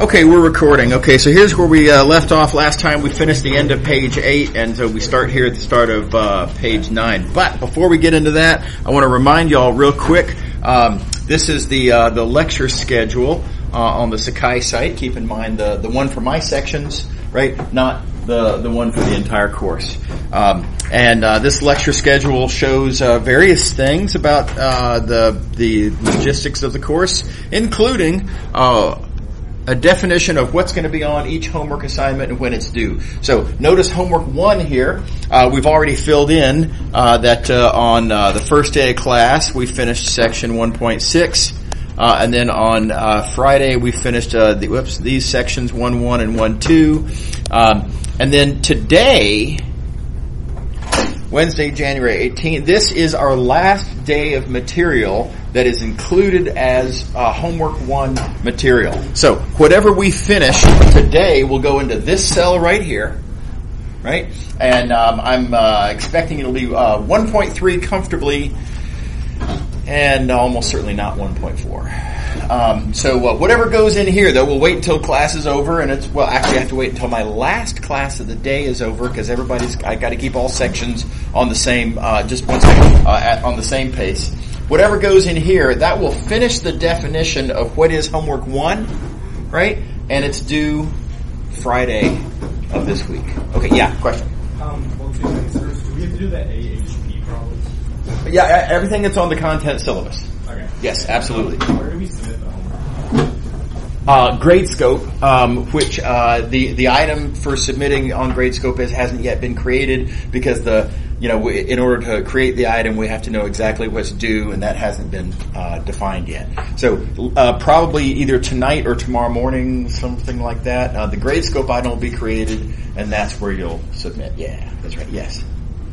Okay, we're recording. Okay, so here's where we uh, left off last time. We finished the end of page eight, and so we start here at the start of uh, page nine. But before we get into that, I want to remind y'all real quick. Um, this is the uh, the lecture schedule uh, on the Sakai site. Keep in mind the the one for my sections, right? Not the the one for the entire course. Um, and uh, this lecture schedule shows uh, various things about uh, the the logistics of the course, including uh, a definition of what's going to be on each homework assignment and when it's due. So notice homework one here. Uh, we've already filled in uh, that uh, on uh, the first day of class we finished section 1.6. Uh, and then on uh, Friday we finished the, whoops, these sections 1.1 and 1.2. Um, and then today, Wednesday, January 18th, this is our last day of material that is included as uh, homework one material. So whatever we finish today will go into this cell right here, right? And um, I'm uh, expecting it'll be uh, 1.3 comfortably, and almost certainly not 1.4. Um, so uh, whatever goes in here, though, we'll wait until class is over, and it's well. Actually, I have to wait until my last class of the day is over because everybody's. I got to keep all sections on the same, uh, just one second, uh, at, on the same pace whatever goes in here, that will finish the definition of what is homework one, right? And it's due Friday of this week. Okay, yeah, question. Um, do we have to do the AHP problems? Yeah, everything that's on the content syllabus. Okay. Yes, absolutely. Where do we submit the homework? Uh, Gradescope, um, which uh, the the item for submitting on Gradescope is hasn't yet been created because the you know in order to create the item we have to know exactly what's due and that hasn't been uh, defined yet. So uh, probably either tonight or tomorrow morning, something like that. Uh, the Gradescope item will be created and that's where you'll submit. Yeah, that's right. Yes.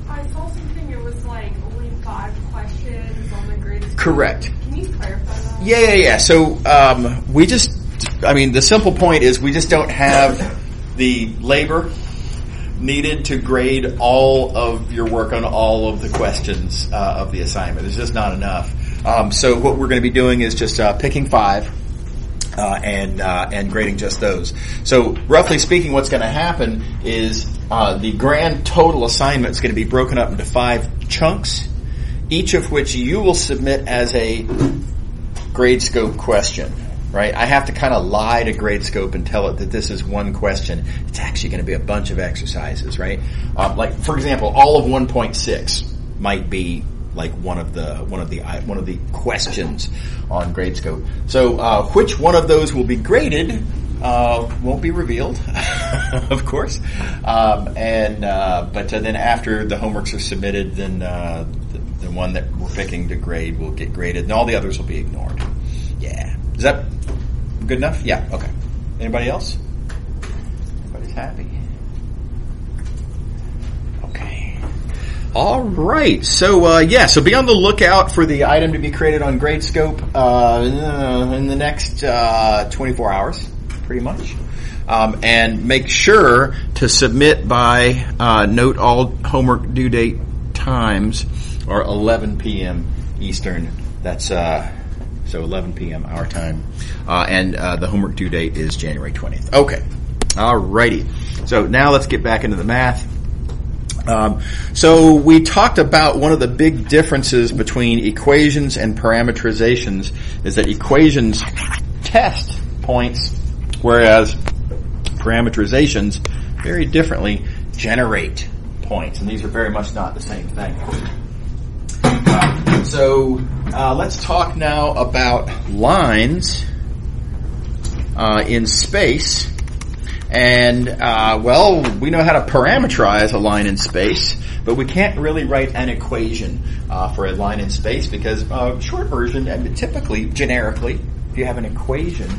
I saw something. It was like only five questions on the Gradescope. Correct. Can you clarify that? Yeah, yeah, yeah. So um, we just I mean, the simple point is we just don't have the labor needed to grade all of your work on all of the questions uh, of the assignment. It's just not enough. Um, so what we're going to be doing is just uh, picking five. Uh, and uh, and grading just those. So roughly speaking, what's going to happen is uh, the grand total assignment is going to be broken up into five chunks, each of which you will submit as a Gradescope question right? I have to kind of lie to Gradescope and tell it that this is one question. It's actually going to be a bunch of exercises, right? Uh, like, for example, all of 1.6 might be like one of the one of the one of the questions on Gradescope. So, uh, which one of those will be graded uh, won't be revealed, of course. Um, and uh, but then after the homeworks are submitted, then uh, the, one that we're picking to grade will get graded, and all the others will be ignored. Yeah. Is that good enough? Yeah. Okay. Anybody else? Everybody's happy. Okay. All right. So uh, yeah. So be on the lookout for the item to be created on Gradescope uh, in the next uh, 24 hours, pretty much. Um, and make sure to submit by uh, note all homework due date times or 11 p.m. Eastern. That's uh, so 11 p.m. our time. Uh, and uh, the homework due date is January 20th. Okay. Alrighty. So now let's get back into the math. Um, so we talked about one of the big differences between equations and parameterizations is that equations test points, whereas parameterizations very differently generate points, and these are very much not the same thing. So uh, let's talk now about lines uh, in space. And, uh, well, we know how to parameterize a line in space, but we can't really write an equation uh, for a line in space because, uh, short version, and typically, generically, if you have an equation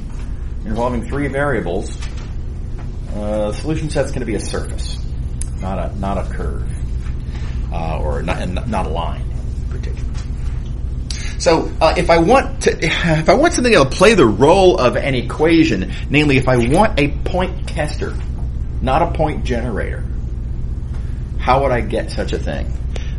involving three variables, uh, the solution set's going to be a surface, not a not a curve, uh, or not, not a line. So uh, if I want to, if I want something that'll play the role of an equation, namely if I want a point tester, not a point generator, how would I get such a thing?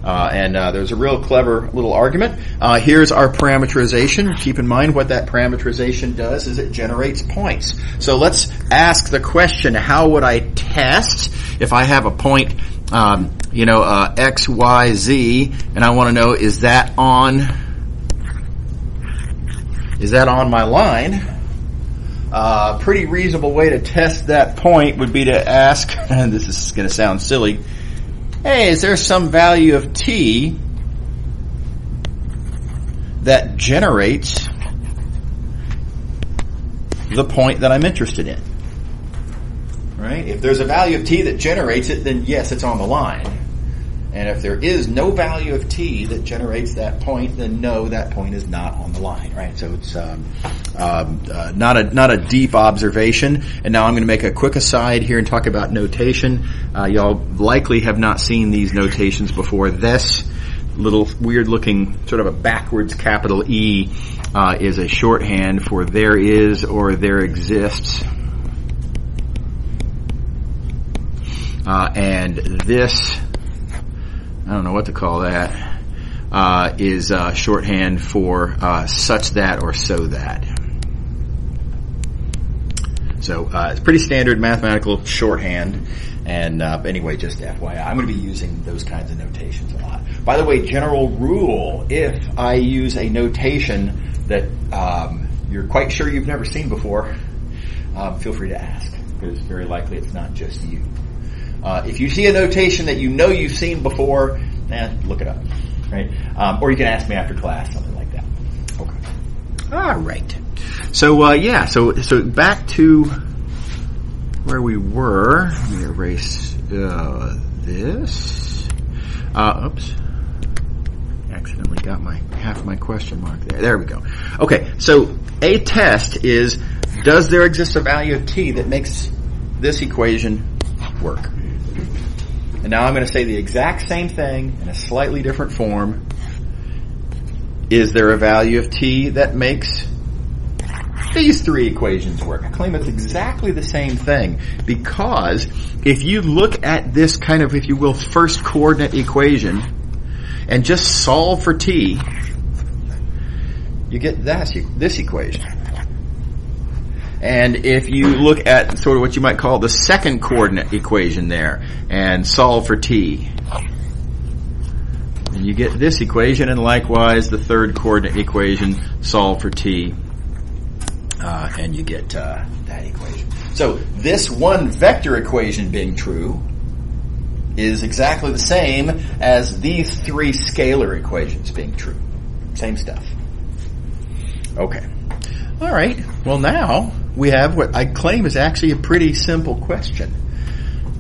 Uh, and uh, there's a real clever little argument. Uh, here's our parameterization. Keep in mind what that parameterization does is it generates points. So let's ask the question: How would I test if I have a point, um, you know, uh, x, y, z, and I want to know is that on is that on my line? A uh, pretty reasonable way to test that point would be to ask, and this is going to sound silly, hey, is there some value of t that generates the point that I'm interested in? Right? If there's a value of t that generates it, then yes, it's on the line. And if there is no value of t that generates that point, then no, that point is not on the line, right? So it's um, um, uh, not a not a deep observation. And now I'm going to make a quick aside here and talk about notation. Uh, y'all likely have not seen these notations before. This little weird looking sort of a backwards capital E uh, is a shorthand for there is or there exists. Uh, and this I don't know what to call that, uh, is uh, shorthand for uh, such that or so that. So uh, it's pretty standard mathematical shorthand. And uh, anyway, just FYI, I'm going to be using those kinds of notations a lot. By the way, general rule: if I use a notation that um, you're quite sure you've never seen before, um, feel free to ask because very likely it's not just you. Uh, if you see a notation that you know you've seen before, eh, look it up, right? Um, or you can ask me after class, something like that. Okay. All right. So uh, yeah, so so back to where we were. Let me erase uh, this. Uh, oops. Accidentally got my half my question mark there. There we go. Okay, so a test is does there exist a value of t that makes this equation work? And now I'm going to say the exact same thing in a slightly different form. Is there a value of t that makes these three equations work? I claim it's exactly the same thing because if you look at this kind of, if you will, first coordinate equation and just solve for t, you get that, this equation. And if you look at sort of what you might call the second coordinate equation there and solve for t, and you get this equation and likewise the third coordinate equation, solve for t, uh, and you get uh, that equation. So this one vector equation being true is exactly the same as these three scalar equations being true. Same stuff. Okay. All right. Well, now we have what I claim is actually a pretty simple question.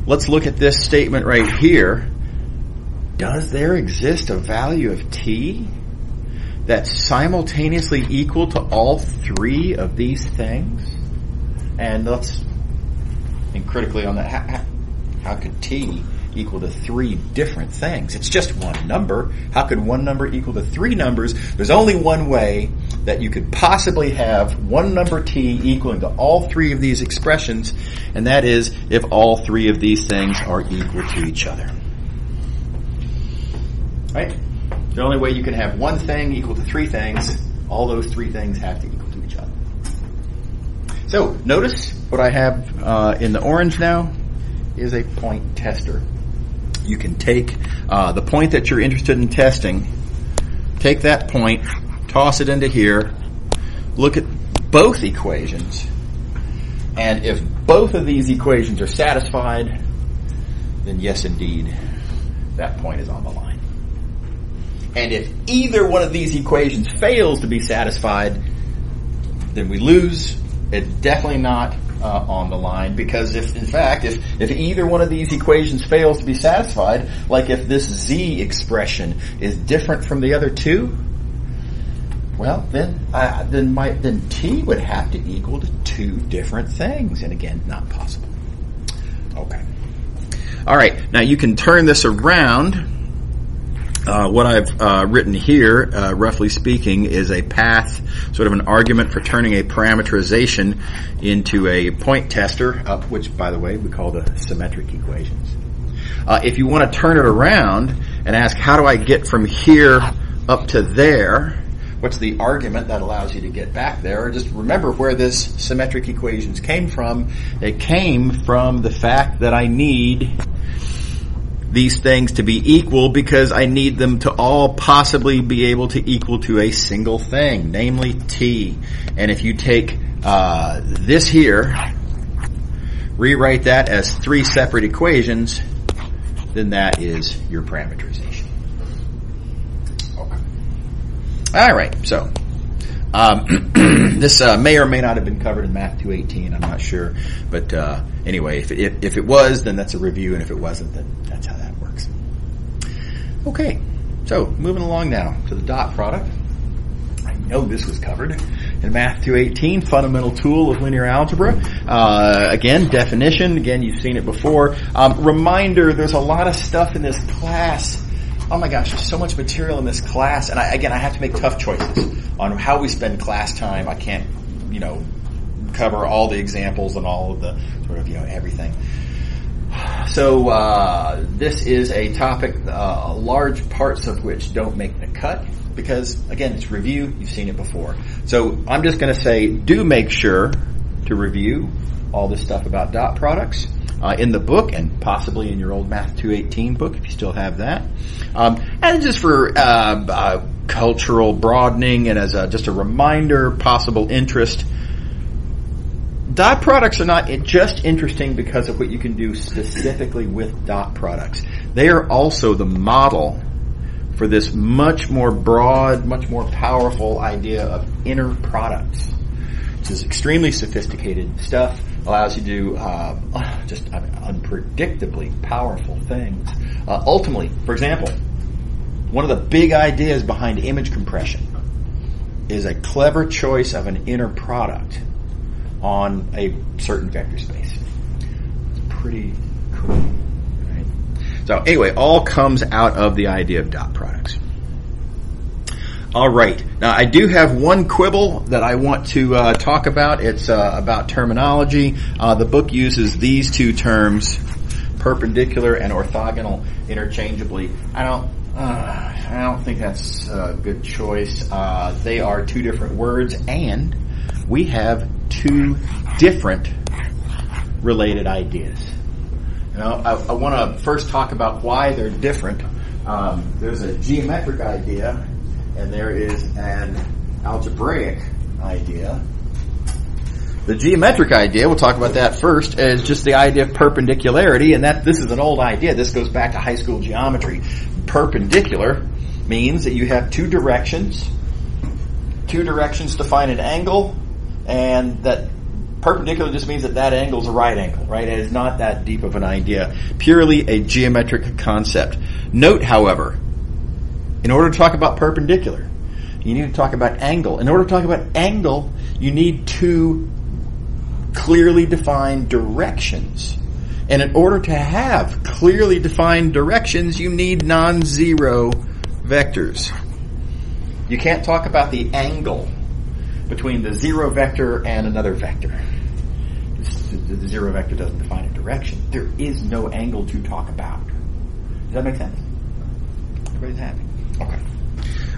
Let's look at this statement right here. Does there exist a value of t that's simultaneously equal to all three of these things? And let's think critically on that. How, how could t equal to three different things. It's just one number. How could one number equal to three numbers? There's only one way that you could possibly have one number t equaling to all three of these expressions, and that is if all three of these things are equal to each other. Right? The only way you can have one thing equal to three things, all those three things have to equal to each other. So notice what I have uh, in the orange now is a point tester you can take uh, the point that you're interested in testing, take that point, toss it into here, look at both equations, and if both of these equations are satisfied, then yes, indeed, that point is on the line. And if either one of these equations fails to be satisfied, then we lose. It's definitely not uh, on the line because if, in fact, if, if either one of these equations fails to be satisfied, like if this z expression is different from the other two, well, then, then my, then t would have to equal to two different things, and again, not possible. Okay. All right. Now you can turn this around uh, what I've uh, written here, uh, roughly speaking, is a path, sort of an argument for turning a parameterization into a point tester, which, by the way, we call the symmetric equations. Uh, if you want to turn it around and ask, how do I get from here up to there? What's the argument that allows you to get back there? Just remember where this symmetric equations came from. It came from the fact that I need these things to be equal because I need them to all possibly be able to equal to a single thing, namely t. And if you take uh, this here, rewrite that as three separate equations, then that is your parameterization. Okay. All right. So um, this uh, may or may not have been covered in Math 218. I'm not sure, but uh, anyway, if, if if it was, then that's a review, and if it wasn't, then that's how that works. Okay. So moving along now to the dot product. I know this was covered in Math 218, fundamental tool of linear algebra. Uh, again, definition. Again, you've seen it before. Um, reminder: there's a lot of stuff in this class. Oh my gosh, there's so much material in this class, and I, again, I have to make tough choices on how we spend class time. I can't, you know, cover all the examples and all of the sort of you know everything. So uh, this is a topic, uh, large parts of which don't make the cut because again, it's review. You've seen it before. So I'm just going to say, do make sure to review all this stuff about dot products. Uh, in the book and possibly in your old Math 218 book if you still have that. Um, and just for uh, uh, cultural broadening and as a, just a reminder, possible interest, dot products are not just interesting because of what you can do specifically with dot products. They are also the model for this much more broad, much more powerful idea of inner products. This is extremely sophisticated stuff. Allows you to do uh, just I mean, unpredictably powerful things. Uh, ultimately, for example, one of the big ideas behind image compression is a clever choice of an inner product on a certain vector space. It's pretty cool. Right? So anyway, all comes out of the idea of dot products. All right. Now I do have one quibble that I want to uh, talk about. It's uh, about terminology. Uh, the book uses these two terms, perpendicular and orthogonal, interchangeably. I don't. Uh, I don't think that's a good choice. Uh, they are two different words, and we have two different related ideas. Know, I, I want to first talk about why they're different. Um, there's a geometric idea, and there is an algebraic idea. The geometric idea, we'll talk about that first, is just the idea of perpendicularity, and that this is an old idea. This goes back to high school geometry. Perpendicular means that you have two directions, two directions define an angle, and that perpendicular just means that that angle is a right angle, right? It is not that deep of an idea. Purely a geometric concept. Note, however, in order to talk about perpendicular, you need to talk about angle. In order to talk about angle, you need two clearly defined directions. And in order to have clearly defined directions, you need non-zero vectors. You can't talk about the angle between the zero vector and another vector. The zero vector doesn't define a direction. There is no angle to talk about. Does that make sense? Everybody's happy. Okay.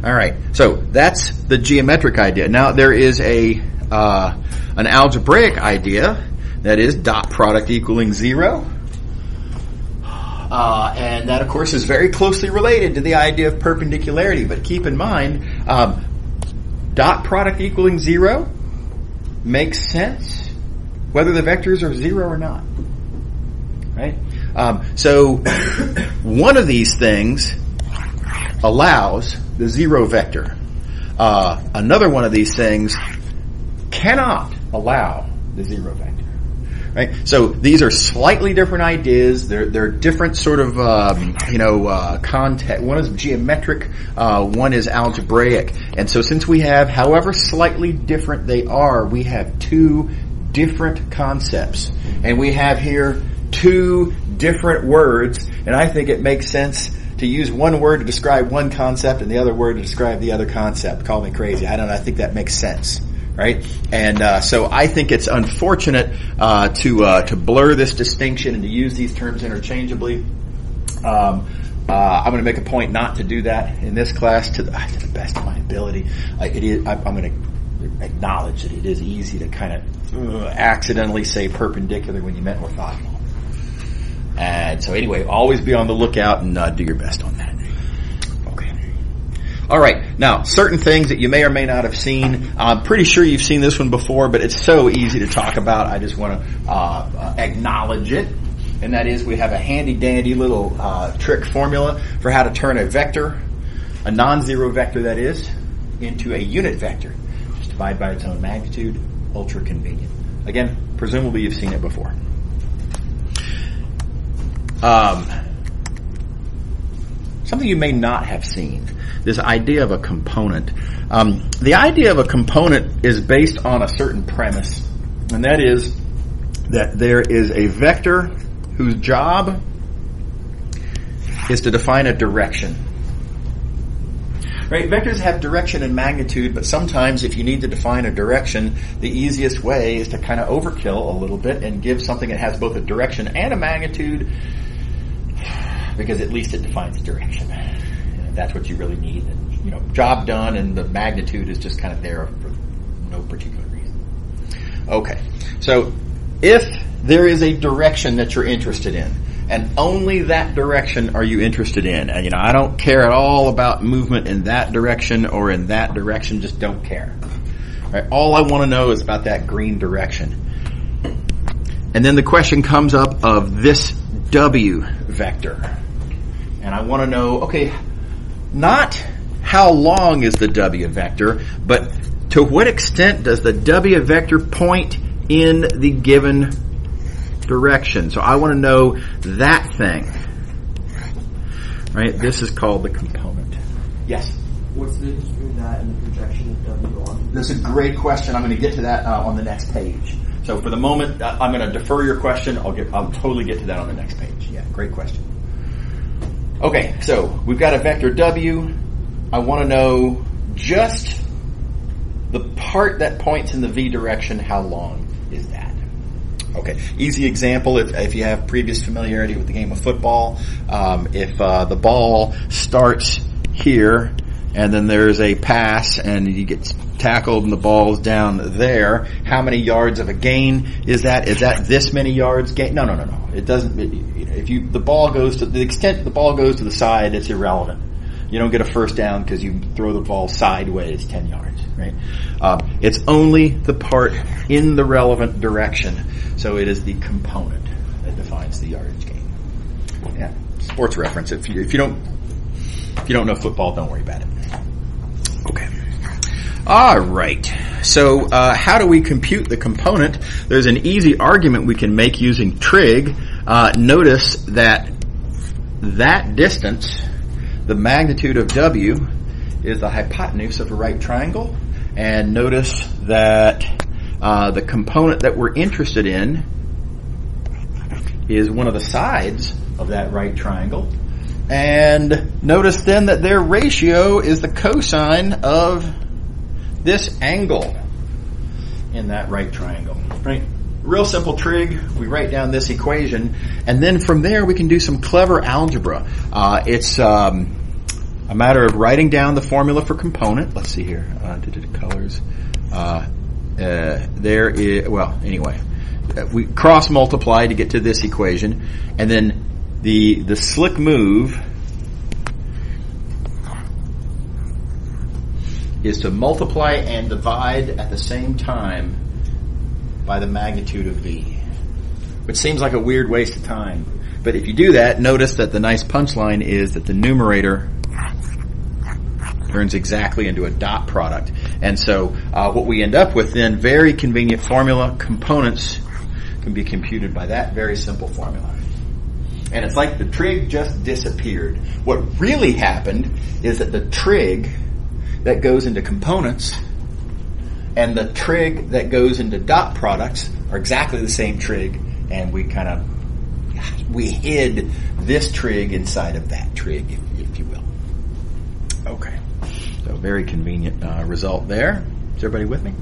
All right. So that's the geometric idea. Now there is a uh, an algebraic idea that is dot product equaling zero. Uh, and that, of course, is very closely related to the idea of perpendicularity. But keep in mind, um, dot product equaling zero makes sense whether the vectors are zero or not. Right? Um, so one of these things allows the zero vector. Uh, another one of these things cannot allow the zero vector. Right? So these are slightly different ideas. They're, they're different sort of, um, you know, uh, context. One is geometric, uh, one is algebraic. And so since we have, however slightly different they are, we have two different concepts. And we have here two different words, and I think it makes sense to use one word to describe one concept and the other word to describe the other concept. Call me crazy. I don't. I think that makes sense right? And uh, so I think it's unfortunate uh, to uh, to blur this distinction and to use these terms interchangeably. Um, uh, I'm going to make a point not to do that in this class to the, to the best of my ability. I, it is, I, I'm going to acknowledge that it is easy to kind of uh, accidentally say perpendicular when you meant orthogonal. And so anyway, always be on the lookout and uh, do your best on that. Okay. All right. Now, certain things that you may or may not have seen. I'm pretty sure you've seen this one before, but it's so easy to talk about. I just want to uh, uh, acknowledge it. And that is we have a handy dandy little uh, trick formula for how to turn a vector, a non-zero vector that is, into a unit vector. Just divide by its own magnitude. Ultra convenient. Again, presumably you've seen it before. Um, something you may not have seen. This idea of a component. Um, the idea of a component is based on a certain premise, and that is that there is a vector whose job is to define a direction. Right? Vectors have direction and magnitude, but sometimes if you need to define a direction, the easiest way is to kind of overkill a little bit and give something that has both a direction and a magnitude because at least it defines direction. And that's what you really need. And, you know, job done and the magnitude is just kind of there for no particular reason. Okay. So if there is a direction that you're interested in, and only that direction are you interested in. And you know, I don't care at all about movement in that direction or in that direction, just don't care. Right? All I want to know is about that green direction. And then the question comes up of this W vector. And I want to know, okay, not how long is the W vector, but to what extent does the W vector point in the given direction. So I want to know that thing. Right? This is called the component. Yes? What's the difference between that and the projection of W on? This is a great question. I'm going to get to that uh, on the next page. So for the moment, uh, I'm going to defer your question. I'll get, I'll totally get to that on the next page. Yeah, great question. Okay, so we've got a vector W. I want to know just the part that points in the V direction, how long is that? Okay, easy example. If, if you have previous familiarity with the game of football, um, if uh, the ball starts here and then there's a pass and you get tackled and the ball's down there, how many yards of a gain is that? Is that this many yards gain? No, no, no, no. It doesn't. It, if you the ball goes to the extent the ball goes to the side, it's irrelevant. You don't get a first down because you throw the ball sideways 10 yards, right? Uh, it's only the part in the relevant direction. So it is the component that defines the yardage gain. Yeah, sports reference. If you, if you don't, if you don't know football, don't worry about it. Okay. All right. So, uh, how do we compute the component? There's an easy argument we can make using trig. Uh, notice that that distance the magnitude of W is the hypotenuse of a right triangle. And notice that uh, the component that we're interested in is one of the sides of that right triangle. And notice then that their ratio is the cosine of this angle in that right triangle. Right? Real simple trig. We write down this equation, and then from there we can do some clever algebra. Uh, it's um, a matter of writing down the formula for component. Let's see here. Uh, colors. Uh, uh, there is, well, anyway, uh, we cross multiply to get to this equation, and then the the slick move is to multiply and divide at the same time by the magnitude of v, which seems like a weird waste of time. But if you do that, notice that the nice punchline is that the numerator turns exactly into a dot product. And so uh, what we end up with then, very convenient formula, components can be computed by that very simple formula. And it's like the trig just disappeared. What really happened is that the trig that goes into components and the trig that goes into dot products are exactly the same trig and we kind of we hid this trig inside of that trig, if, if you will. Okay. So very convenient uh, result there. Is everybody with me?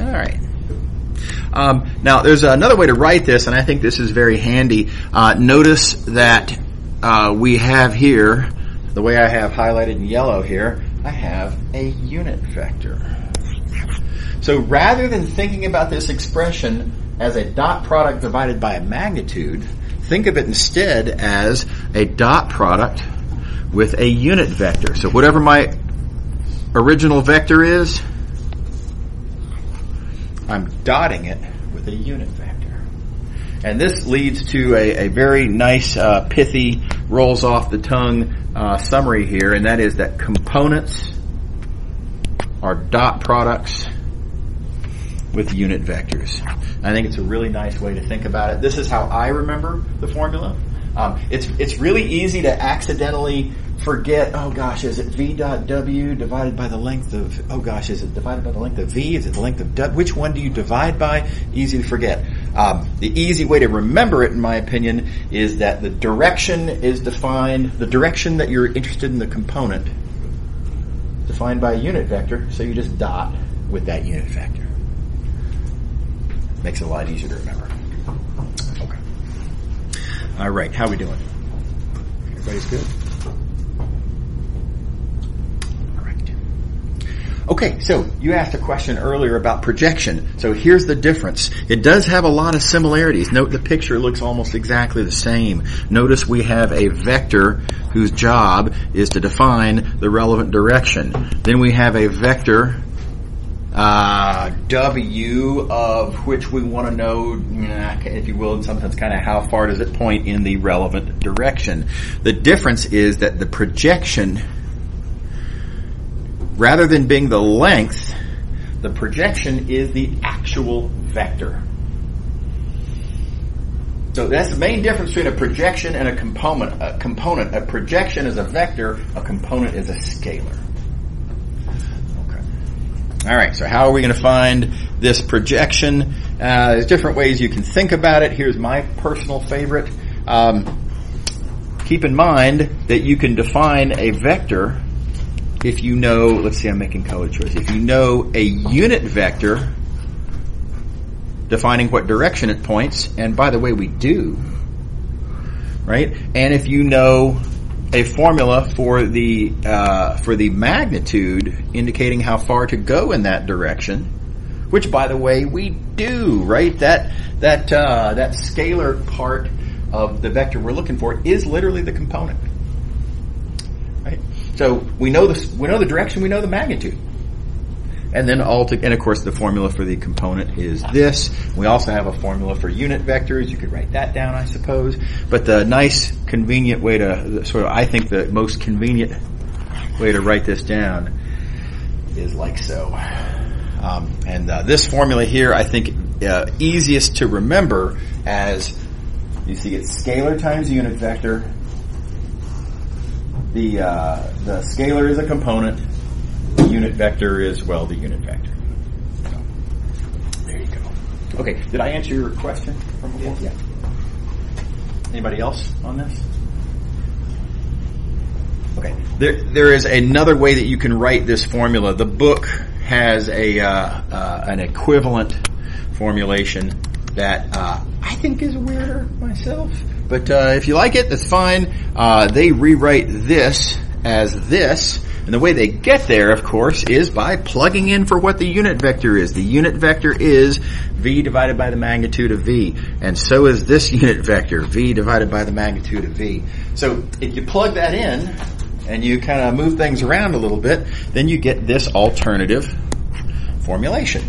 All right. Um, now, there's another way to write this, and I think this is very handy. Uh, notice that uh, we have here, the way I have highlighted in yellow here, I have a unit vector. So rather than thinking about this expression as a dot product divided by a magnitude, think of it instead as a dot product with a unit vector. So whatever my original vector is, I'm dotting it with a unit vector. And this leads to a, a very nice, uh, pithy, rolls off the tongue uh, summary here, and that is that components are dot products with unit vectors. I think it's a really nice way to think about it. This is how I remember the formula. Um, it's it's really easy to accidentally forget. Oh gosh, is it v dot w divided by the length of? Oh gosh, is it divided by the length of v? Is it the length of w? Which one do you divide by? Easy to forget. Um, the easy way to remember it, in my opinion, is that the direction is defined. The direction that you're interested in the component defined by a unit vector. So you just dot with that unit vector. Makes it a lot easier to remember. Okay. All right. How we doing? Everybody's good. All right. Okay, so you asked a question earlier about projection. So here's the difference. It does have a lot of similarities. Note the picture looks almost exactly the same. Notice we have a vector whose job is to define the relevant direction. Then we have a vector uh, W of which we want to know, if you will, in some sense, kind of how far does it point in the relevant direction. The difference is that the projection, rather than being the length, the projection is the actual vector. So that's the main difference between a projection and a component. A component, a projection is a vector, a component is a scalar. Okay. All right, so how are we going to find this projection? Uh, there's different ways you can think about it. Here's my personal favorite. Um, keep in mind that you can define a vector if you know, let's see, I'm making color choice. If you know a unit vector defining what direction it points, and by the way, we do, right? And if you know a formula for the uh, for the magnitude indicating how far to go in that direction, which by the way we do, right? That that uh, that scalar part of the vector we're looking for is literally the component? So we know the we know the direction, we know the magnitude. And then all to, and of course the formula for the component is this. We also have a formula for unit vectors. You could write that down, I suppose. But the nice, convenient way to, sort of, I think the most convenient way to write this down is like so. Um, and uh, this formula here, I think, uh, easiest to remember as you see it's scalar times unit vector. The uh, the scalar is a component The unit vector is, well, the unit vector. So, there you go. Okay, did I answer your question from before? Yeah. Anybody else on this? Okay, there there is another way that you can write this formula. The book has a uh, uh, an equivalent formulation that uh, I think is weirder myself. But uh, if you like it, that's fine. Uh, they rewrite this as this, and the way they get there, of course, is by plugging in for what the unit vector is. The unit vector is v divided by the magnitude of v. And so is this unit vector, v divided by the magnitude of v. So if you plug that in, and you kind of move things around a little bit, then you get this alternative formulation.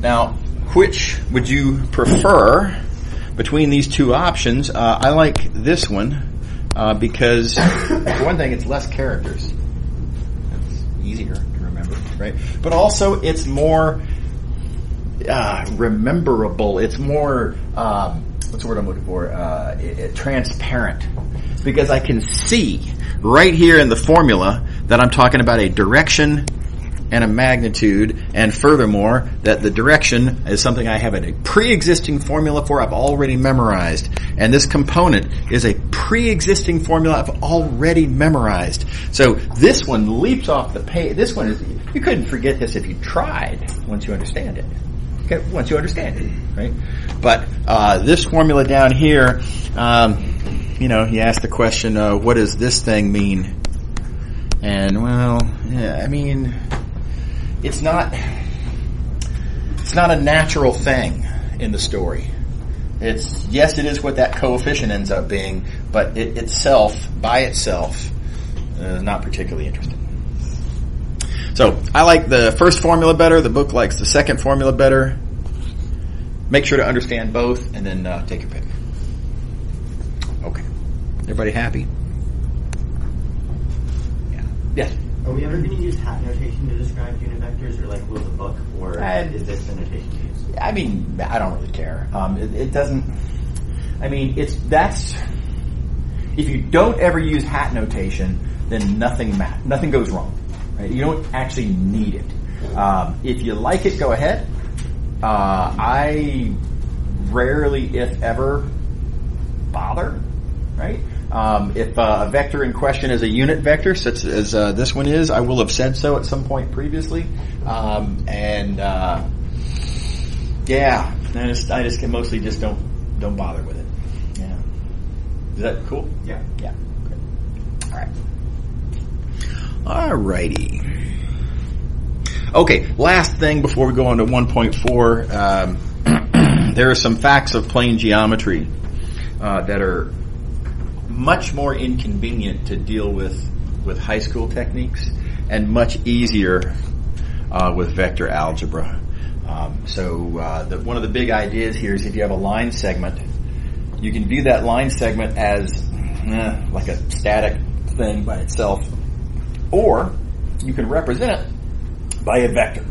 Now, which would you prefer between these two options? Uh, I like this one uh, because for one thing, it's less characters. It's easier to remember, right? But also, it's more uh, rememberable. It's more um, what's the word I'm looking for? Uh, it, it, transparent because I can see right here in the formula that I'm talking about a direction and a magnitude, and furthermore, that the direction is something I have a pre-existing formula for, I've already memorized. And this component is a pre-existing formula I've already memorized. So this one leaps off the page. This one is, you couldn't forget this if you tried once you understand it. Okay, once you understand it, right? But uh, this formula down here, um, you know, he asked the question, uh, "What does this thing mean?" And well, yeah, I mean, it's not it's not a natural thing in the story. It's yes, it is what that coefficient ends up being, but it itself, by itself, uh, not particularly interesting. So I like the first formula better. The book likes the second formula better. Make sure to understand both, and then uh, take your pick. Okay, everybody happy? Yeah. Yes. Are we ever going to use hat notation to describe unit vectors, or like will the book, or Uh, is this the notation to use? I mean, I don't really care. Um, it, it doesn't. I mean, it's that's. If you don't ever use hat notation, then nothing ma- nothing goes wrong. Right? You don't actually need it. Um, if you like it, go ahead. Uh, I rarely, if ever, bother. Right? Um, if uh, a vector in question is a unit vector, such as uh, this one is, I will have said so at some point previously, um, and. Uh, yeah, I just I just mostly just don't don't bother with it. Yeah, is that cool? Yeah. Yeah. Good. All right. All righty. Okay, last thing before we go on to 1.4, um, there are some facts of plane geometry uh, that are much more inconvenient to deal with with high school techniques and much easier uh, with vector algebra. Um, so uh, the, one of the big ideas here is if you have a line segment, you can view that line segment as eh, like a static thing by itself, or you can represent it by a vector,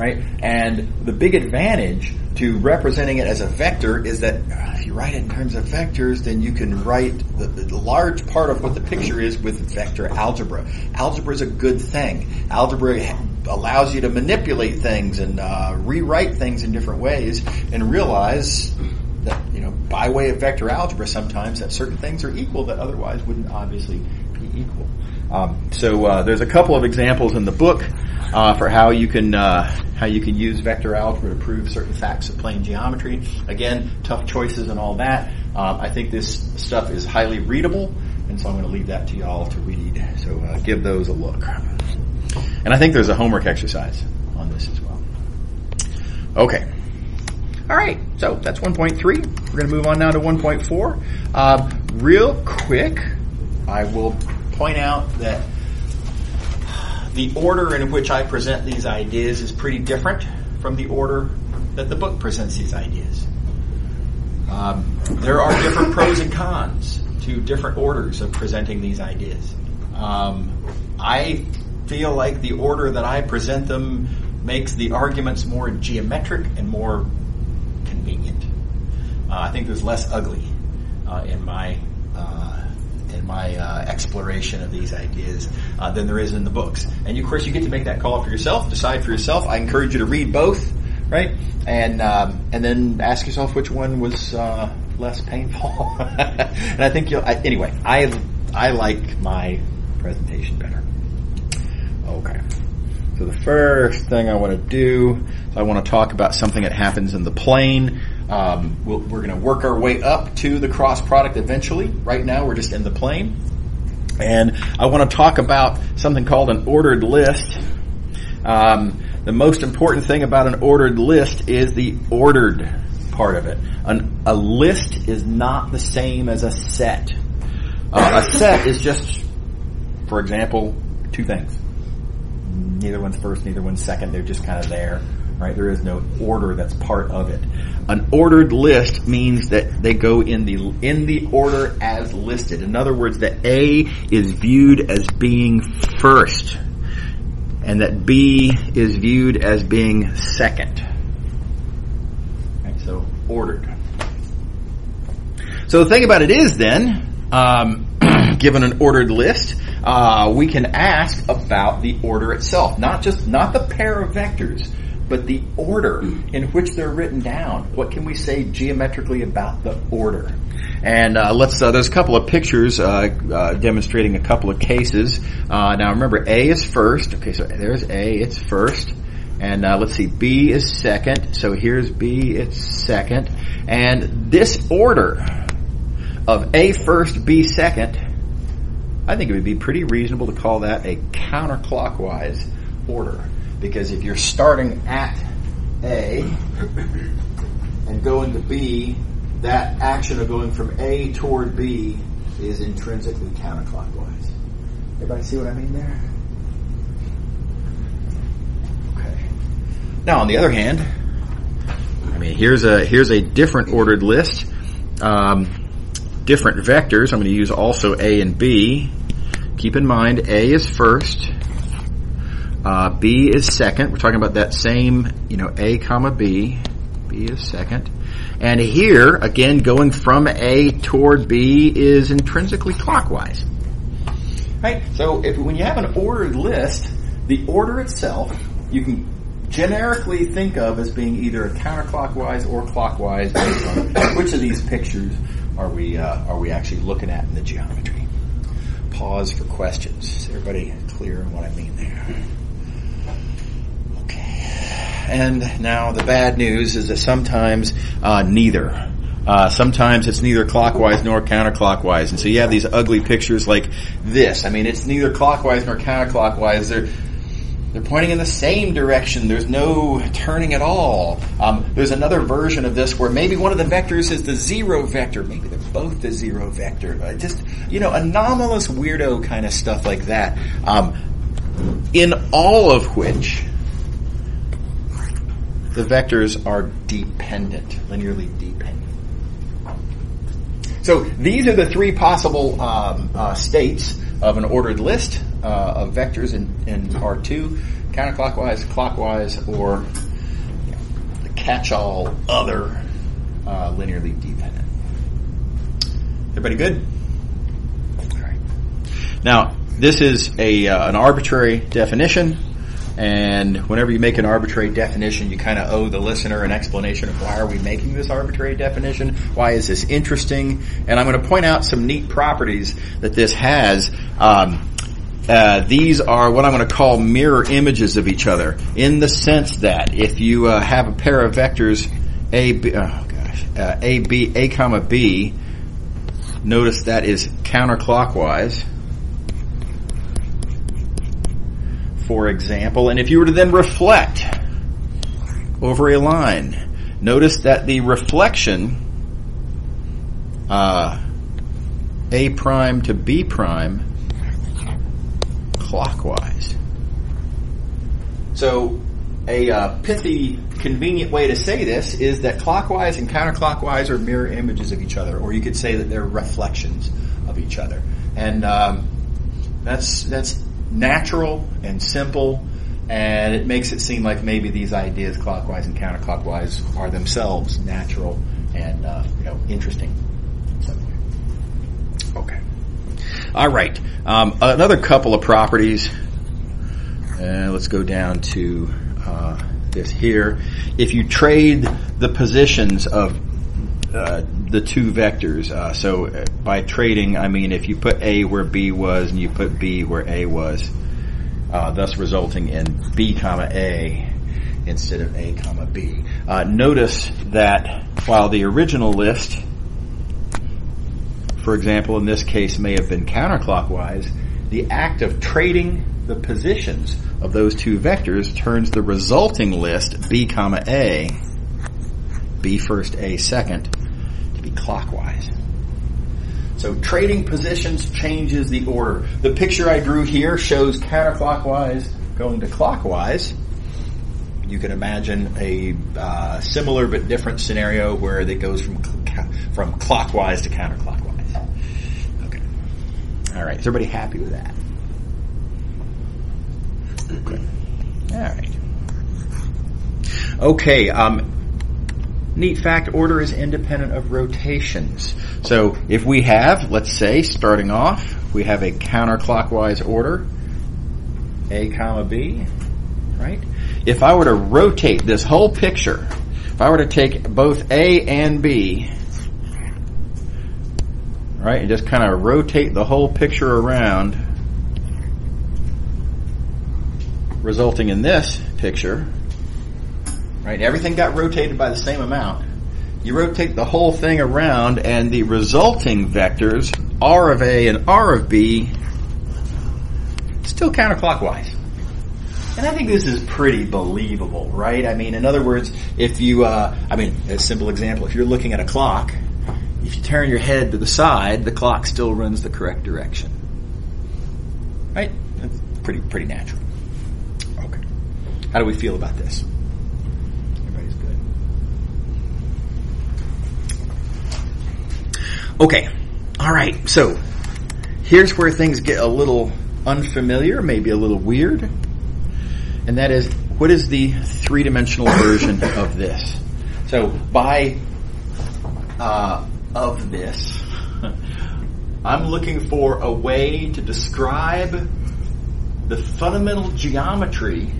right? And the big advantage to representing it as a vector is that uh, if you write it in terms of vectors, then you can write the, the large part of what the picture is with vector algebra. Algebra is a good thing. Algebra allows you to manipulate things and uh, rewrite things in different ways and realize that, you know, by way of vector algebra sometimes that certain things are equal that otherwise wouldn't obviously be equal. Um, so uh, there's a couple of examples in the book uh, for how you can uh, how you can use vector algebra to prove certain facts of plane geometry. Again, tough choices and all that. Um, I think this stuff is highly readable, and so I'm going to leave that to y'all to read. So uh, give those a look. And I think there's a homework exercise on this as well. Okay. All right, so that's 1.3. We're going to move on now to 1.4. Um, real quick, I will point out that the order in which I present these ideas is pretty different from the order that the book presents these ideas. Um, there are different pros and cons to different orders of presenting these ideas. Um, I feel like the order that I present them makes the arguments more geometric and more convenient. Uh, I think there's less ugly uh, in my in my uh, exploration of these ideas uh, than there is in the books. And of course, you get to make that call for yourself, decide for yourself. I encourage you to read both, right? And um, and then ask yourself which one was uh, less painful. and I think you'll. I, anyway, I I like my presentation better. Okay. So the first thing I want to do I want to talk about something that happens in the plane. Um, we'll, we're going to work our way up to the cross product eventually. Right now, we're just in the plane, and I want to talk about something called an ordered list. Um, the most important thing about an ordered list is the ordered part of it. An, a list is not the same as a set. Uh, a set is just, for example, two things neither one's first, neither one's second. They're just kind of there, right? There is no order that's part of it. An ordered list means that they go in the in the order as listed. In other words, that A is viewed as being first, and that B is viewed as being second. Right, so ordered. So the thing about it is then, um, given an ordered list, uh, we can ask about the order itself, not just not the pair of vectors, but the order in which they're written down. What can we say geometrically about the order? And uh, let's. Uh, there's a couple of pictures uh, uh, demonstrating a couple of cases. Uh, now remember, A is first. Okay, so there's A. It's first, And uh, let's see, B is second. So here's B, it's second. And this order of A first, B second, I think it would be pretty reasonable to call that a counterclockwise order. Because if you're starting at A and going to B, that action of going from A toward B is intrinsically counterclockwise. Everybody see what I mean there? Okay. Now, on the other hand, I mean, here's a here's a different ordered list, um, different vectors. I'm going to use also A and B. Keep in mind, A is first, uh, B is second. We're talking about that same, you know, A comma B. B is second. And here, again, going from A toward B is intrinsically clockwise. Right? So if, when you have an ordered list, the order itself, you can generically think of as being either counterclockwise or clockwise based on which of these pictures are we, uh, are we actually looking at in the geometry. Pause for questions. Is everybody clear on what I mean there? And now the bad news is that sometimes uh, neither. Uh, sometimes it's neither clockwise nor counterclockwise, and so you have these ugly pictures like this. I mean, it's neither clockwise nor counterclockwise. They're they're pointing in the same direction. There's no turning at all. Um, there's another version of this where maybe one of the vectors is the zero vector. Maybe they're both the zero vector. Just you know, anomalous weirdo kind of stuff like that. Um, in all of which the vectors are dependent, linearly dependent. So these are the three possible um, uh, states of an ordered list uh, of vectors in, in R2, counterclockwise, clockwise, or the catch-all other uh, linearly dependent. Everybody good? All right. Now, this is a uh, an arbitrary definition. And whenever you make an arbitrary definition, you kind of owe the listener an explanation of why are we making this arbitrary definition? Why is this interesting? And I'm going to point out some neat properties that this has. Um, uh, these are what I'm going to call mirror images of each other, in the sense that if you uh, have a pair of vectors a b, oh gosh, uh, a b a comma b, notice that is counterclockwise for example, and if you were to then reflect over a line, notice that the reflection uh, A prime to B prime clockwise. So a uh, pithy, convenient way to say this is that clockwise and counterclockwise are mirror images of each other, or you could say that they're reflections of each other, and um, that's that's natural and simple, and it makes it seem like maybe these ideas, clockwise and counterclockwise, are themselves natural and uh, you know interesting. Okay. All right. Um, another couple of properties. Uh, let's go down to uh, this here. If you trade the positions of uh, the two vectors. Uh, so uh, by trading, I mean if you put A where B was and you put B where A was, uh, thus resulting in B comma A instead of A comma B. Uh, notice that while the original list, for example, in this case may have been counterclockwise, the act of trading the positions of those two vectors turns the resulting list B comma A, B first, A second, to be clockwise. So trading positions changes the order. The picture I drew here shows counterclockwise going to clockwise. You can imagine a uh, similar but different scenario where it goes from from clockwise to counterclockwise. Okay. All right. Is everybody happy with that? Okay. All right. Okay. Um, neat fact, order is independent of rotations. So if we have, let's say, starting off, we have a counterclockwise order, A comma B, right? If I were to rotate this whole picture, if I were to take both A and B, right, and just kind of rotate the whole picture around, resulting in this picture, right? Everything got rotated by the same amount. You rotate the whole thing around, and the resulting vectors, r of a and r of b, still counterclockwise. And I think this is pretty believable, right? I mean, in other words, if you, uh, I mean, a simple example, if you're looking at a clock, if you turn your head to the side, the clock still runs the correct direction. Right? That's pretty, pretty natural. Okay. How do we feel about this? Everybody's good. Okay. All right. So here's where things get a little unfamiliar, maybe a little weird. And that is, what is the three dimensional version of this? So by uh, of this, I'm looking for a way to describe the fundamental geometry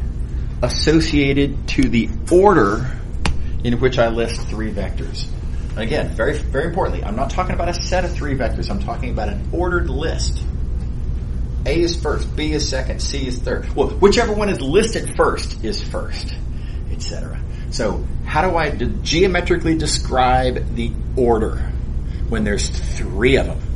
associated to the order in which I list three vectors. Again, very, very importantly, I'm not talking about a set of three vectors. I'm talking about an ordered list. A is first, B is second, C is third. Well, whichever one is listed first is first, etc. So, how do I geometrically describe the order when there's three of them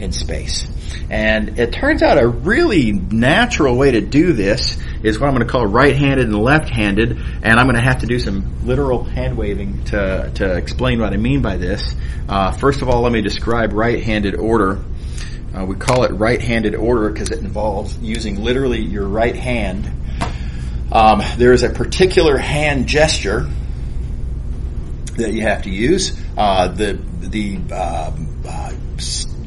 in space? And it turns out a really natural way to do this is what I'm going to call right-handed and left-handed, and I'm going to have to do some literal hand waving to, to explain what I mean by this. Uh, first of all, let me describe right-handed order. Uh, we call it right-handed order because it involves using literally your right hand. Um, there is a particular hand gesture that you have to use. Uh, the the um, uh,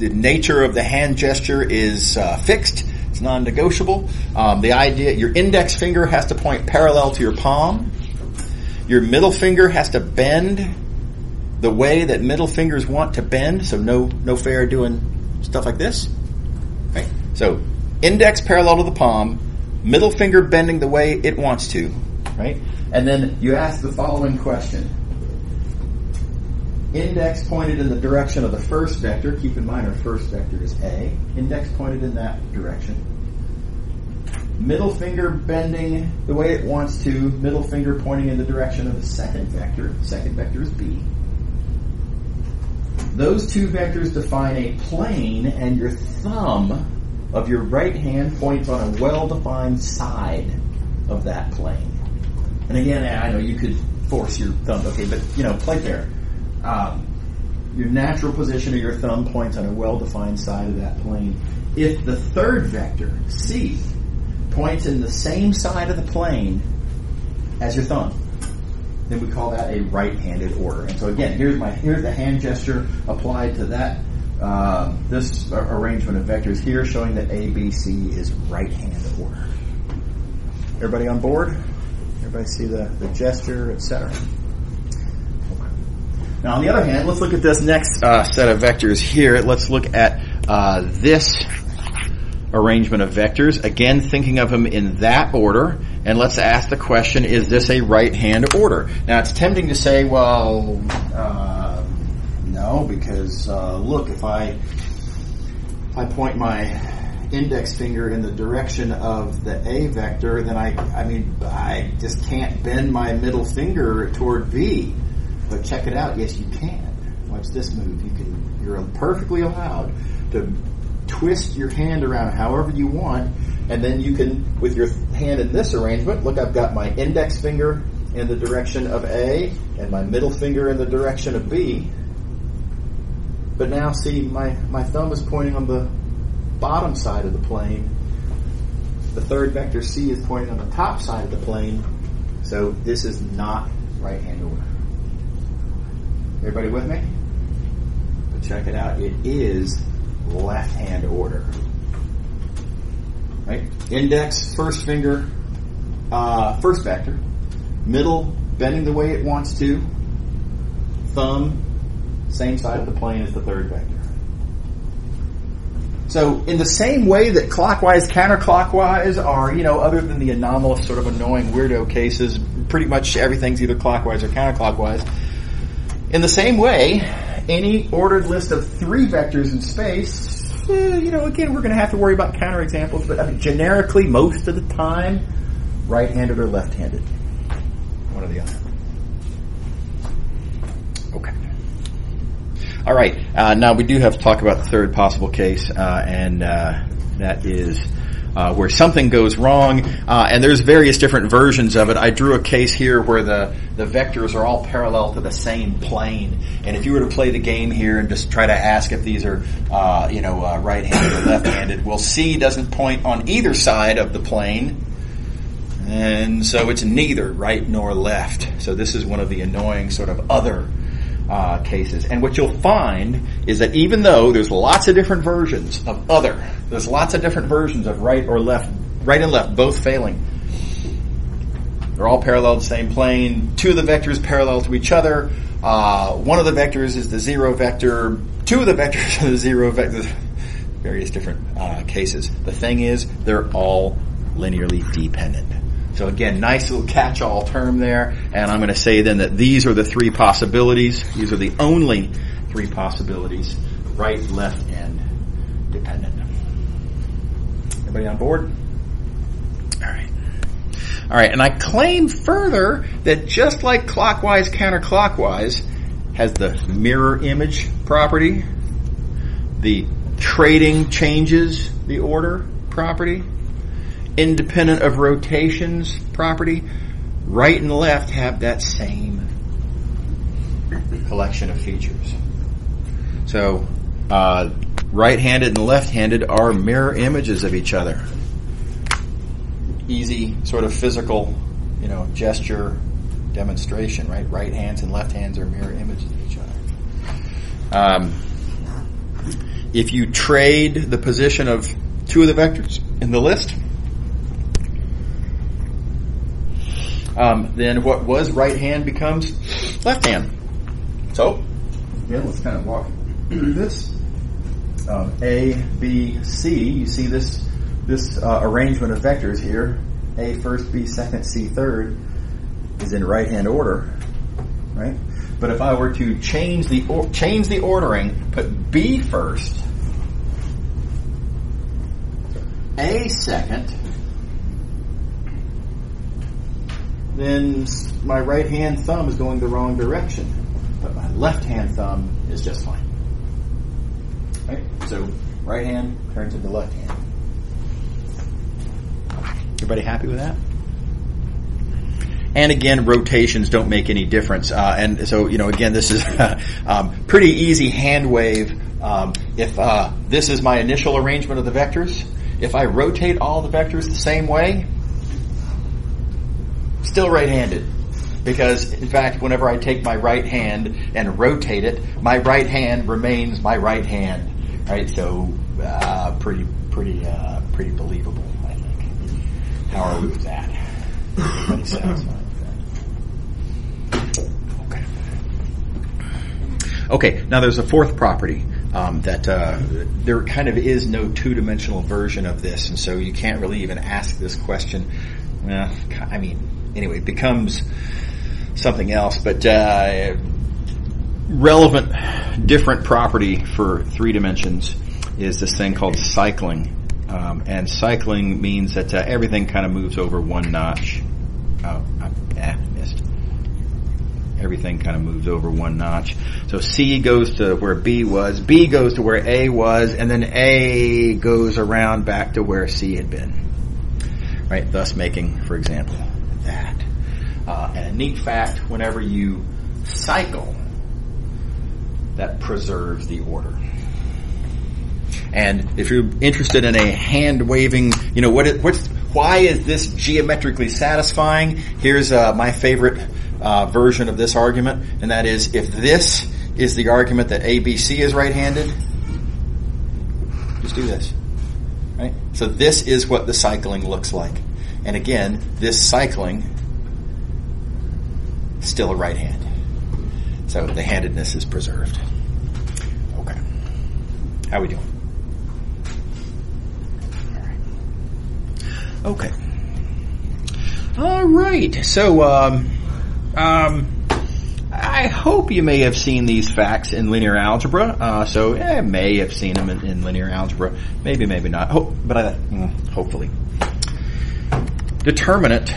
the nature of the hand gesture is uh, fixed. It's non-negotiable. Um, the idea your index finger has to point parallel to your palm. Your middle finger has to bend the way that middle fingers want to bend. So no no fair doing stuff like this. So index parallel to the palm, middle finger bending the way it wants to. Right. And then you ask the following question index pointed in the direction of the first vector. Keep in mind our first vector is A. Index pointed in that direction. Middle finger bending the way it wants to. Middle finger pointing in the direction of the second vector. Second vector is B. Those two vectors define a plane, and your thumb of your right hand points on a well-defined side of that plane. And again, I know you could force your thumb, okay, but you know, play fair um, your natural position of your thumb points on a well-defined side of that plane. If the third vector, C, points in the same side of the plane as your thumb, then we call that a right-handed order. And so again, here's my here's the hand gesture applied to that uh, this arrangement of vectors here, showing that A, B, C is right-handed order. Everybody on board? Everybody see the, the gesture, etc. Now, on the other hand, let's look at this next uh, set of vectors here. Let's look at uh, this arrangement of vectors. Again, thinking of them in that order. And let's ask the question, is this a right-hand order? Now, it's tempting to say, well, uh, no, because uh, look, if I, if I point my index finger in the direction of the A vector, then I, I mean, I just can't bend my middle finger toward B. But check it out. Yes, you can. Watch this move. You can. You're perfectly allowed to twist your hand around however you want, and then you can, with your hand in this arrangement. Look, I've got my index finger in the direction of A and my middle finger in the direction of B. But now, see, my my thumb is pointing on the bottom side of the plane. The third vector C is pointing on the top side of the plane. So this is not right hand order. Everybody with me? But check it out. It is left hand order. Right? Index, first finger, uh, first vector. Middle, bending the way it wants to. Thumb, same side of the plane as the third vector. So, in the same way that clockwise, counterclockwise are, you know, other than the anomalous, sort of annoying weirdo cases, pretty much everything's either clockwise or counterclockwise. In the same way, any ordered list of three vectors in space, eh, you know, again, we're going to have to worry about counterexamples, but I mean, generically, most of the time, right-handed or left-handed. One or the other. Okay. All right. Uh, now we do have to talk about the third possible case, uh, and uh, that is uh, where something goes wrong. Uh, and there's various different versions of it. I drew a case here where the the vectors are all parallel to the same plane. And if you were to play the game here and just try to ask if these are, uh, you know, uh, right-handed or left-handed, well, C doesn't point on either side of the plane. And so it's neither right nor left. So this is one of the annoying sort of other uh, cases. And what you'll find is that even though there's lots of different versions of other, there's lots of different versions of right or left, right and left, both failing. They're all parallel to the same plane. Two of the vectors parallel to each other. Uh, one of the vectors is the zero vector. Two of the vectors are the zero vector. Various different uh, cases. The thing is, they're all linearly dependent. So again, nice little catch-all term there. And I'm going to say then that these are the three possibilities. These are the only three possibilities. Right, left, and dependent. Everybody on board? All right. All right. And I claim further that just like clockwise, counterclockwise has the mirror image property, the trading changes the order property, independent of rotations property, right and left have that same collection of features. So, uh, right-handed and left-handed are mirror images of each other. Easy sort of physical, you know, gesture demonstration, right? Right hands and left hands are mirror images of each other. Um, if you trade the position of two of the vectors in the list, um, then what was right hand becomes left hand. So, again, let's kind of walk through this. Um, a, B, C. You see this this uh, arrangement of vectors here. A first, B second, C third is in right hand order, right? But if I were to change the or- change the ordering, put B first, A second, then my right hand thumb is going the wrong direction, but my left hand thumb is just fine. Right? So right hand turns into left hand. Everybody happy with that? And again, rotations don't make any difference. Uh, and so, you know, again, this is um, pretty easy hand wave. Um, if uh, this is my initial arrangement of the vectors, if I rotate all the vectors the same way, still right-handed. Because, in fact, whenever I take my right hand and rotate it, my right hand remains my right hand. Right? So, uh, pretty, pretty, uh, pretty believable, I think. How are we with that? Okay. Okay, now there's a fourth property. Um, that uh, there kind of is no two-dimensional version of this, and so you can't really even ask this question. I mean, anyway, it becomes something else, but uh, relevant, different property for three dimensions is this thing called cycling, um, and cycling means that uh, everything kind of moves over one notch. Oh, eh, missed everything kind of moves over one notch. So C goes to where B was, B goes to where A was, and then A goes around back to where C had been. Right? Thus making, for example. Uh, and a neat fact, whenever you cycle, that preserves the order. And if you're interested in a hand waving, you know, what it, what's, why is this geometrically satisfying? Here's uh, my favorite uh, version of this argument, and that is if this is the argument that ABC is right-handed, just do this. Right? So this is what the cycling looks like. And again, this cycling still a right hand. So the handedness is preserved. Okay. How we doing? All right. Okay. All right. So, um, um, I hope you may have seen these facts in linear algebra. Uh, so I eh, may have seen them in, in, linear algebra. Maybe, maybe not. Ho- but I, mm, hopefully. Determinant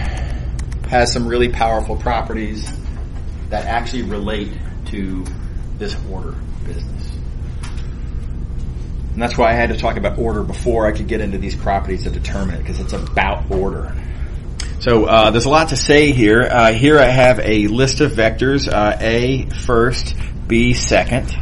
has some really powerful properties that actually relate to this order business. And that's why I had to talk about order before I could get into these properties of determinant because it's about order. So uh, there's a lot to say here. Uh, here I have a list of vectors: uh, A first, B second,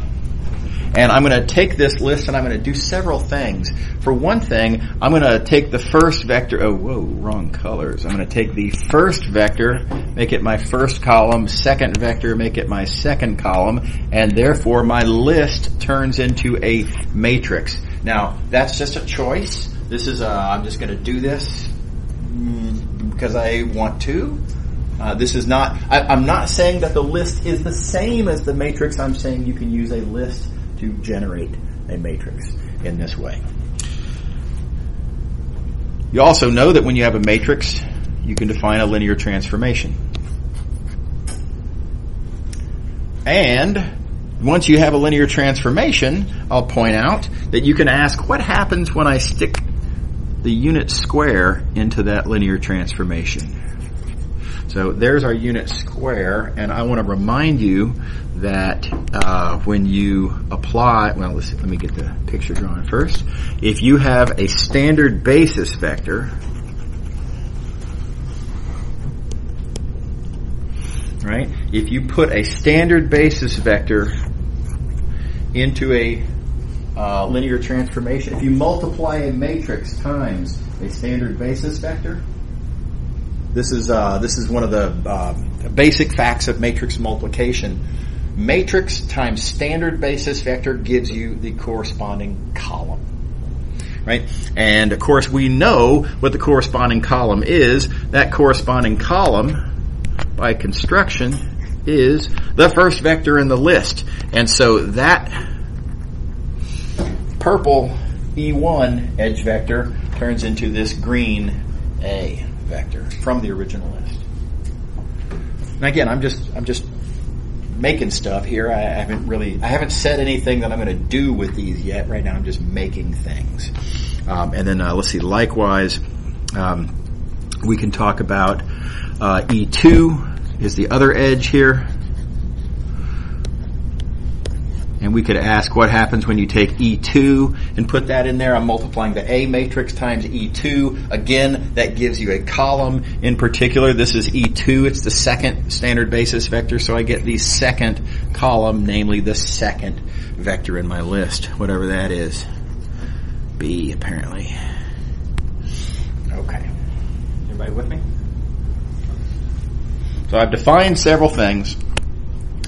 and I'm going to take this list and I'm going to do several things. For one thing, I'm going to take the first vector. Oh, whoa, wrong colors. I'm going to take the first vector, make it my first column. Second vector, make it my second column, and therefore my list turns into a matrix. Now that's just a choice. This is. Uh, I'm just going to do this mm, because I want to. Uh, this is not, I, I'm not saying that the list is the same as the matrix. I'm saying you can use a list to generate a matrix in this way. You also know that when you have a matrix, you can define a linear transformation. And once you have a linear transformation, I'll point out that you can ask what happens when I stick the unit square into that linear transformation. So there's our unit square, and I want to remind you that uh, when you apply, well, let's, let me get the picture drawn first. If you have a standard basis vector, right? If you put a standard basis vector into a uh, linear transformation, if you multiply a matrix times a standard basis vector, this is uh, this is one of the uh, basic facts of matrix multiplication. Matrix times standard basis vector gives you the corresponding column. Right? And of course we know what the corresponding column is. That corresponding column by construction is the first vector in the list. And so that purple E1 edge vector turns into this green A vector from the original list. And again, I'm just I'm just making stuff here. I haven't really I haven't said anything that I'm going to do with these yet. Right now, I'm just making things. Um, and then uh, let's see. Likewise, um, we can talk about uh, E2 is the other edge here. And we could ask what happens when you take E2 and put that in there. I'm multiplying the A matrix times E2. Again, that gives you a column in particular. This is E2. It's the second standard basis vector. So I get the second column, namely the second vector in my list, whatever that is. B, apparently. Okay. Everybody with me? So I've defined several things.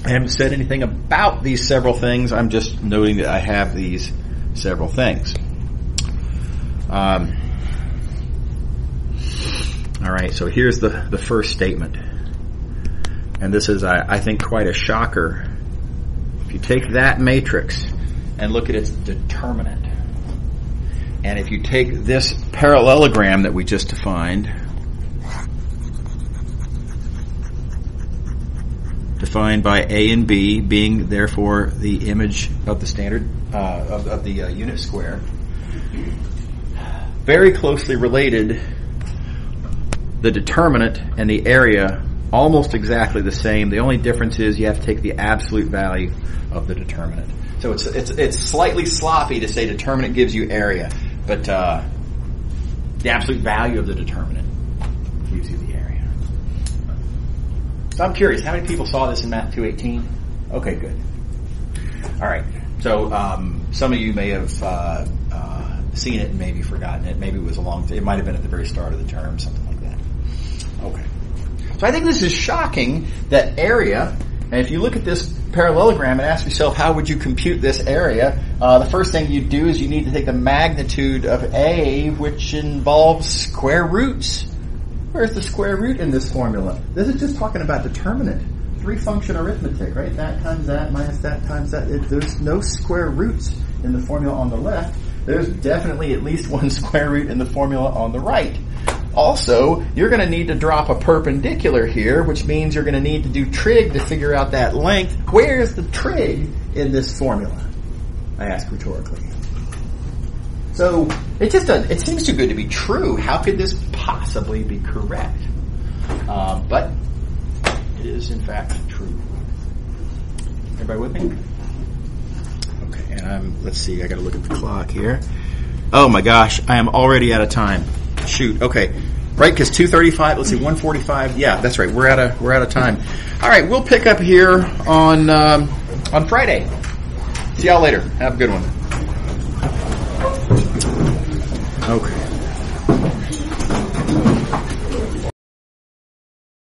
I haven't said anything about these several things. I'm just noting that I have these several things. Um, all right, so here's the, the first statement. And this is, I, I think, quite a shocker. If you take that matrix and look at its determinant, and if you take this parallelogram that we just defined, defined by A and B being therefore the image of the standard uh, of, of, the uh, unit square. Very closely related, the determinant and the area almost exactly the same. The only difference is you have to take the absolute value of the determinant. So it's it's it's slightly sloppy to say determinant gives you area, but uh, the absolute value of the determinant gives you the area. So I'm curious, how many people saw this in Math 218? Okay, good. All right. So um, some of you may have uh, uh, seen it and maybe forgotten it. Maybe it was a long. It might have been at the very start of the term, something like that. Okay. So I think this is shocking that area. And if you look at this parallelogram and ask yourself how would you compute this area, uh, the first thing you do is you need to take the magnitude of a, which involves square roots. Where's the square root in this formula? This is just talking about determinant. Three function arithmetic, right? That times that minus that times that. It, there's no square roots in the formula on the left. There's definitely at least one square root in the formula on the right. Also, you're going to need to drop a perpendicular here, which means you're going to need to do trig to figure out that length. Where's the trig in this formula? I ask rhetorically. So it just doesn't, it seems too good to be true. How could this possibly be correct? Um, but it is in fact true. Everybody with me? Okay, and I'm, let's see, I gotta look at the clock here. Oh my gosh, I am already out of time. Shoot, okay. Right, because 235, let's see, 145, yeah, that's right, we're out of, we're out of time. All right, we'll pick up here on, um, on Friday. See y'all later. Have a good one. Okay.